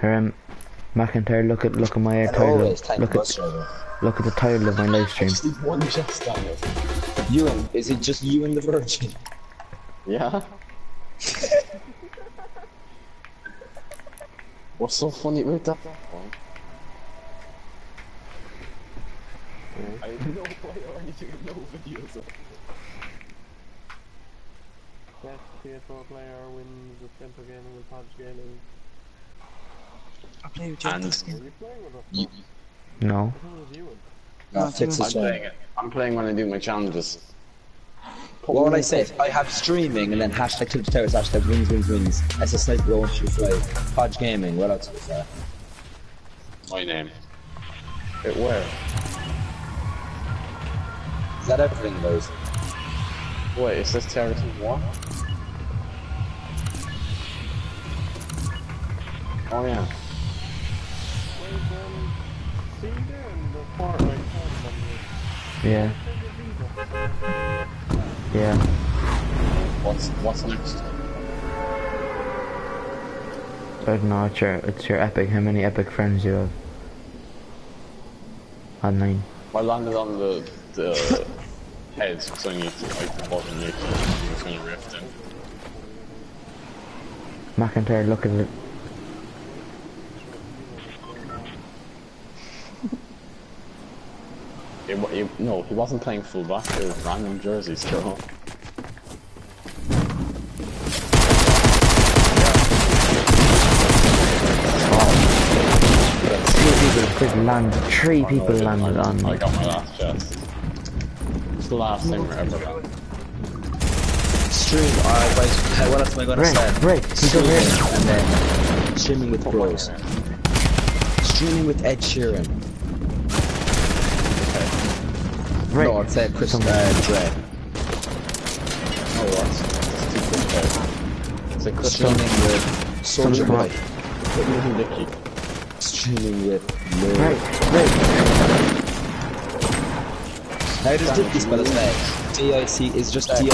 Here, um, McIntyre, look at look at my uh, And title. always tank Look bus at driver. look at the title of my live I stream. just one chest on. You and is it just you and the Virgin? Yeah? What's so funny about that? I know why you're only doing no videos of Best PS4 player wins the Fento Gaming and Podge Gaming. I play with you And- this you playing with us? You, No. Who was you in? no, Not Fitz is I'm fine. playing it. I'm playing when I do my challenges. What would I say? If I have streaming and then hashtag Tilted Towers, hashtag wins wins wins. As a sniper on shoot fly. Podge Gaming, what else is that? My name. It where? Is that everything those? Wait, it says Terrace what? Oh yeah. Yeah. Yeah. What's what's next? I don't know. It's your it's your epic. How many epic friends you have? Had nine. I landed on the the heads so I need to like the bottom need to use any rift in. McIntyre, look at it. It, it, no, he wasn't playing fullback. It was random jerseys. So Three people just landed. Three people landed on I got my last chest. It's the last thing we're ever on. Stream, alright, wait, hey, what else am I gonna Right, say? right, he's over Streaming, and then streaming with bros. Streaming with Ed Sheeran. Right. No, I'd say Chris Somebody- uh, Dre. Oh what? It's too quick. It's like Chris Streaming with Soldier come Boy. on. Little Dicky. Streaming with Lil. Right, right. How does Dicky spell his name? D-I-C is just D-I-C.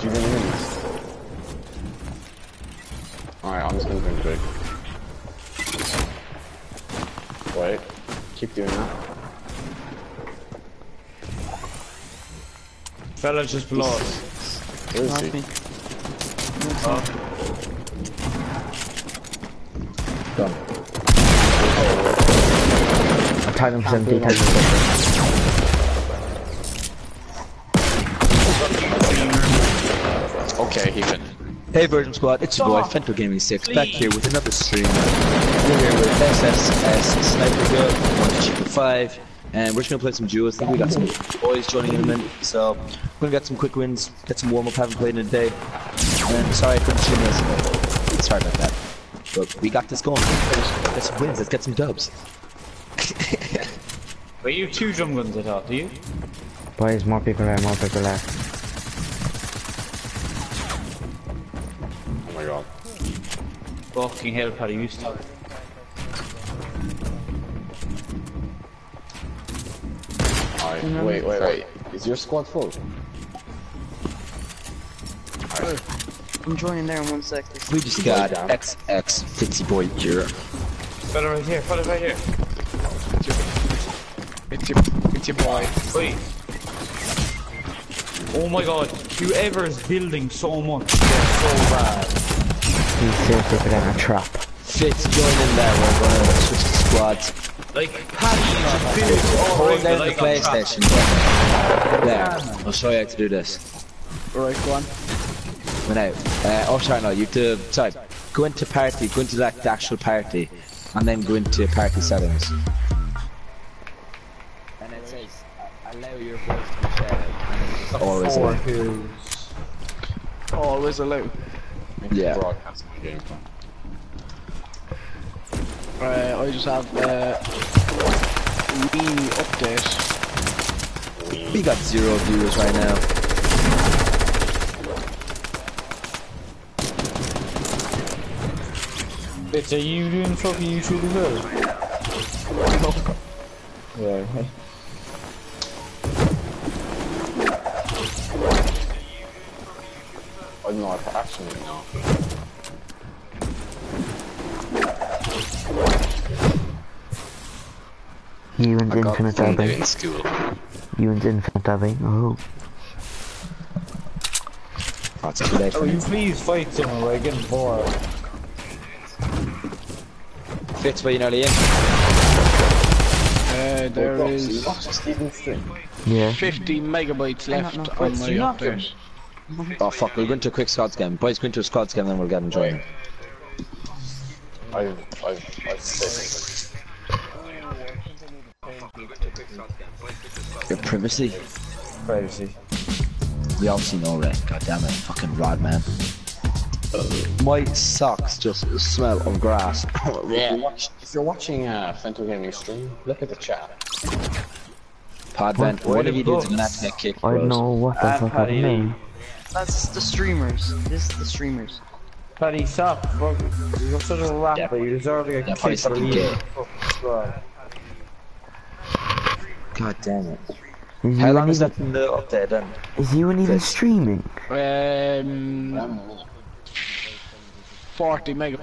Do you really mean this? Alright, I'm just gonna drink big. Wait. Keep doing that. Fella's just below us. Where is Not he? me. Done. I tagged him 70 Hey Virgin Squad, it's your boy Fento Gaming 6 back here with another stream. We're here with SSS Sniper Gun, 1 and we're just gonna play some duos. I think we got some boys joining in a minute, so we're gonna get some quick wins, get some warm up, haven't played in a day. And sorry I couldn't stream yesterday. Sorry about that. But we got this going. Let's get some wins, let's get some dubs. Wait, you have two drum guns I thought, do you? Boys, more people are, more people are. Fucking hell, Paddy, you stop. Alright, wait, wait, wait. Is your squad full? I'm joining there in one sec. We just got XX Fitzy Boy here. Fella right here, fella right here. It's your, it's your boy. Wait. Oh my god, whoever is building so much, they're so bad. He's seriously forgetting a trap. Fitz joining there, we're gonna switch to squads. Like, Paddy just builds all Hold down the like on. PlayStation. There, I'll show you how to do this. Right, go on. Went out. Uh, oh, sorry, no, you have to, sorry, go into party, go into like the actual party, and then go into party settings. And it says, allow your voice to be shared. Always Four allow. who's always allowed. Yeah. Broadcast my game. Uh, I just have uh, Wii update. We got zero viewers right now. Bitch, are you doing fucking YouTube as well? Yeah. I'm not passing it now. You and infinite dabbing. You went infinite dabbing. Oh. That's. Oh, you please fight someone. We're bored. Fits where you nearly in. Uh, there oh, is. Yeah. 50 megabytes left on my update. Oh fuck, we're going to a quick squads game. Boys, go into a squads game, then we'll get them joining. I've, I've, I've Your privacy? Privacy. We obviously know, Ray. God damn it, fucking rod man. My socks just smell of grass. If you're, watch, if you're watching uh, Fento Gaming stream, look at the chat. Podvent, What- one of you what dudes are gonna have to get kicked, I don't bros. know what the fuck Paddy happened Lee. there. That's the streamers. This is the streamers. Paddy, stop. Fuck. You're such a rat, Yeah. but you deserve to get Yeah, kicked for fucking leaving. gay. Fucking squad. God damn it. Is How long is that in the update then? Is Ewan even streaming? Um, 40 megabytes.